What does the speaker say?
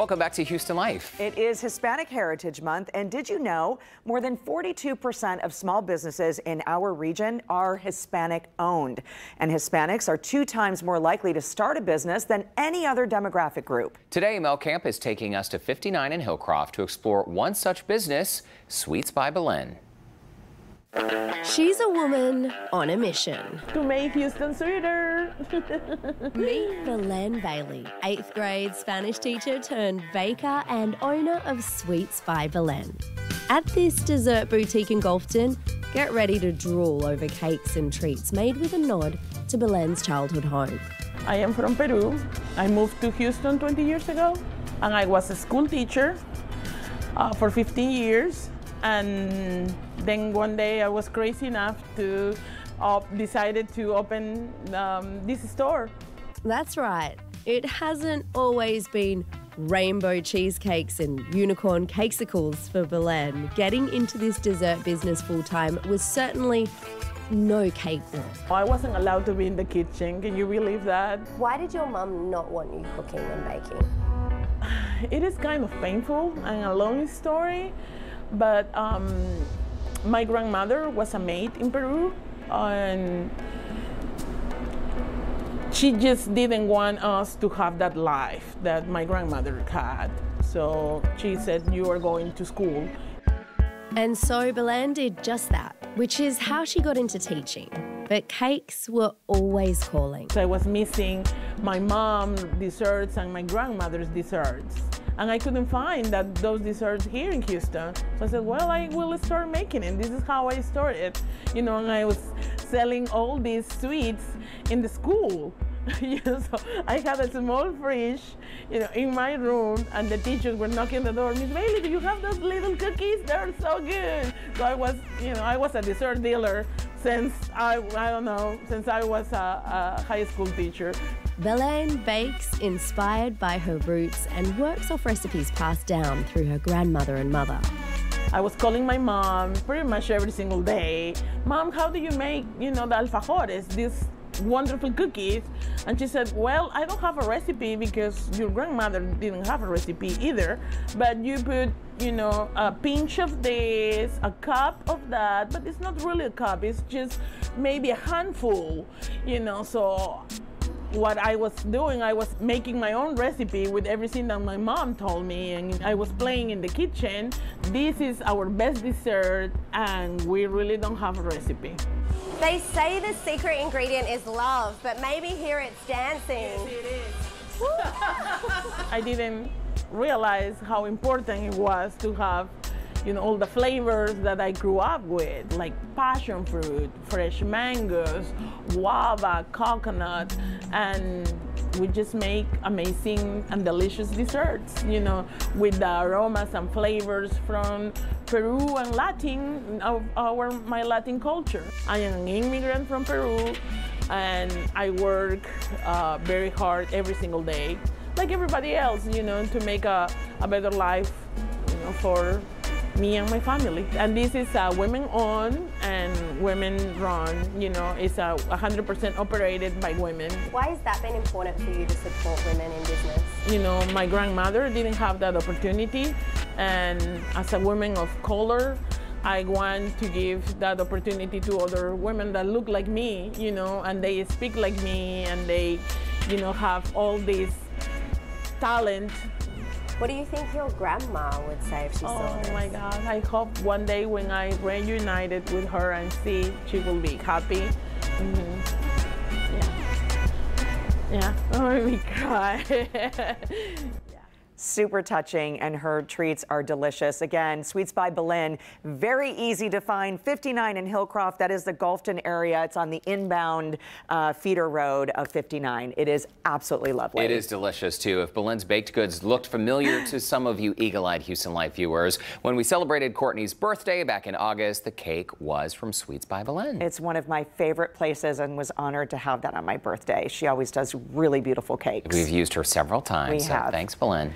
Welcome back to Houston Life. It is Hispanic Heritage Month, and did you know more than 42% of small businesses in our region are Hispanic owned? And Hispanics are two times more likely to start a business than any other demographic group. Today, Mel Camp is taking us to 59 in Hillcroft to explore one such business, Sweets by Belen. She's a woman on a mission. To make Houston sweeter. Meet Belen Bailey, eighth grade Spanish teacher turned baker and owner of Sweets by Belen. At this dessert boutique in Gulfton, get ready to drool over cakes and treats made with a nod to Belen's childhood home. I am from Peru. I moved to Houston 20 years ago, and I was a school teacher uh, for 15 years. And then one day I was crazy enough to uh, decided to open um, this store. That's right. It hasn't always been rainbow cheesecakes and unicorn cakesicles for Belen. Getting into this dessert business full time was certainly no cakewalk. I wasn't allowed to be in the kitchen. Can you believe that? Why did your mum not want you cooking and baking? It is kind of painful and a long story. But um, my grandmother was a maid in Peru, and she just didn't want us to have that life that my grandmother had. So she said, You are going to school. And so Belen did just that, which is how she got into teaching. But cakes were always calling. So I was missing my mom's desserts and my grandmother's desserts and I couldn't find that those desserts here in Houston. So I said, well, I will start making it. This is how I started, you know, and I was selling all these sweets in the school. so I had a small fridge, you know, in my room, and the teachers were knocking the door. Miss Bailey, do you have those little cookies? They're so good. So I was, you know, I was a dessert dealer since I, I don't know, since I was a, a high school teacher. Belen bakes inspired by her roots and works off recipes passed down through her grandmother and mother. I was calling my mom pretty much every single day. Mom, how do you make, you know, the alfajores, these wonderful cookies? And she said, well, I don't have a recipe because your grandmother didn't have a recipe either, but you put, you know, a pinch of this, a cup of that, but it's not really a cup, it's just maybe a handful, you know, so what I was doing, I was making my own recipe with everything that my mom told me, and I was playing in the kitchen. This is our best dessert, and we really don't have a recipe. They say the secret ingredient is love, but maybe here it's dancing. Yes, it is. I didn't realize how important it was to have you know, all the flavors that I grew up with, like passion fruit, fresh mangoes, guava, coconut, and we just make amazing and delicious desserts, you know, with the aromas and flavors from Peru and Latin, of our, my Latin culture. I am an immigrant from Peru, and I work uh, very hard every single day, like everybody else, you know, to make a, a better life, you know, for me and my family. And this is uh, a women-owned and women-run, you know, it's uh, a 100% operated by women. Why has that been important for you to support women in business? You know, my grandmother didn't have that opportunity, and as a woman of color, I want to give that opportunity to other women that look like me, you know, and they speak like me, and they, you know, have all this talent what do you think your grandma would say if she oh saw this? Oh my God, I hope one day when I reunited with her and see, she will be happy. Mm -hmm. Yeah. Yeah, oh, made me cry. Super touching and her treats are delicious. Again, Sweets by Belen, very easy to find. 59 in Hillcroft, that is the Gulfton area. It's on the inbound uh, feeder road of 59. It is absolutely lovely. It is delicious too. If Belen's baked goods looked familiar to some of you eagle-eyed Houston Life viewers, when we celebrated Courtney's birthday back in August, the cake was from Sweets by Belen. It's one of my favorite places and was honored to have that on my birthday. She always does really beautiful cakes. We've used her several times. We so have. Thanks, Belen.